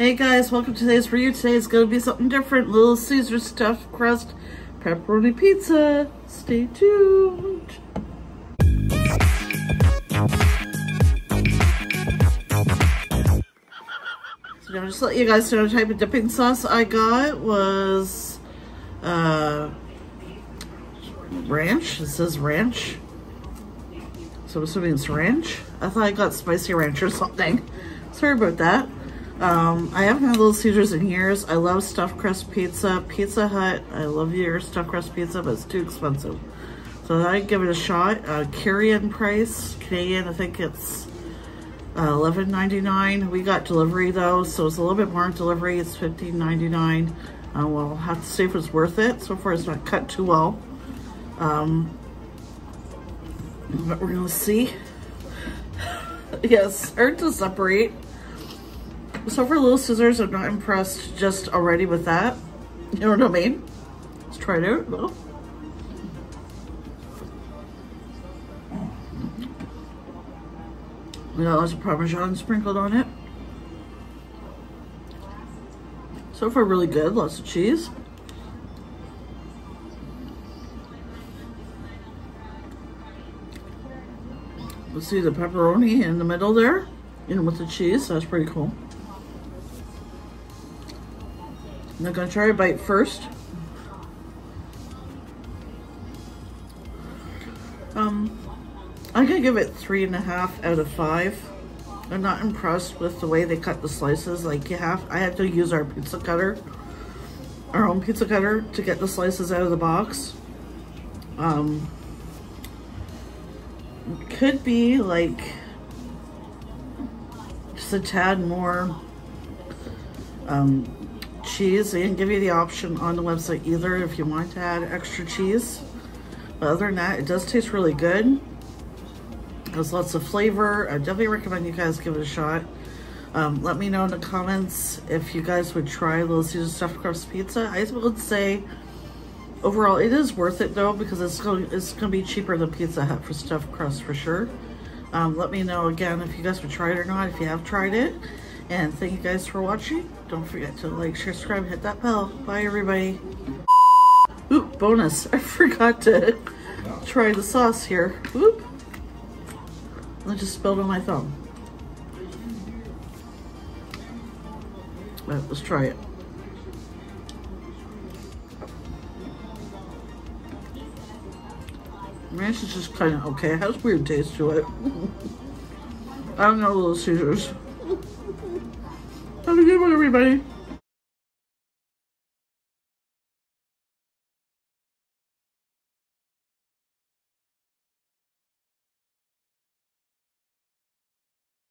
Hey guys, welcome to today's review. Today's gonna be something different. Little Caesar stuffed crust pepperoni pizza. Stay tuned. So now just let you guys know the type of dipping sauce I got was uh, ranch. It says ranch. So I'm assuming it's ranch. I thought I got spicy ranch or something. Sorry about that. Um, I haven't had Little Caesars in years. I love stuffed crust pizza. Pizza Hut, I love your stuffed crust pizza, but it's too expensive. So I'd give it a shot. Uh, carry-in price, Canadian, I think it's uh, $11.99. We got delivery though, so it's a little bit more delivery. It's $15.99. Uh, we'll have to see if it's worth it. So far it's not cut too well. Um, but we're gonna see. yes, hard to separate. So for Little Caesars, I'm not impressed just already with that. You know what I mean? Let's try it out though. We got lots of Parmesan sprinkled on it. So far really good, lots of cheese. Let's see the pepperoni in the middle there, in with the cheese, that's pretty cool. I'm gonna try a bite first. Um, I'm gonna give it three and a half out of five. I'm not impressed with the way they cut the slices. Like you have, I had to use our pizza cutter, our own pizza cutter to get the slices out of the box. Um, could be like just a tad more um, cheese. They didn't give you the option on the website either if you want to add extra cheese. But other than that, it does taste really good. Has lots of flavor. I definitely recommend you guys give it a shot. Um, let me know in the comments if you guys would try Little Caesar Stuffed Crust Pizza. I would say overall it is worth it though because it's going, it's going to be cheaper than Pizza Hut for stuffed crust for sure. Um, let me know again if you guys would try it or not, if you have tried it. And thank you guys for watching. Don't forget to like, share, subscribe, hit that bell. Bye, everybody. Oop, bonus. I forgot to try the sauce here. Oop. I just spilled on my thumb. Right, let's try it. Ranch is just kind of okay. It has weird taste to it. I don't know Little Caesars. Have a good one, everybody.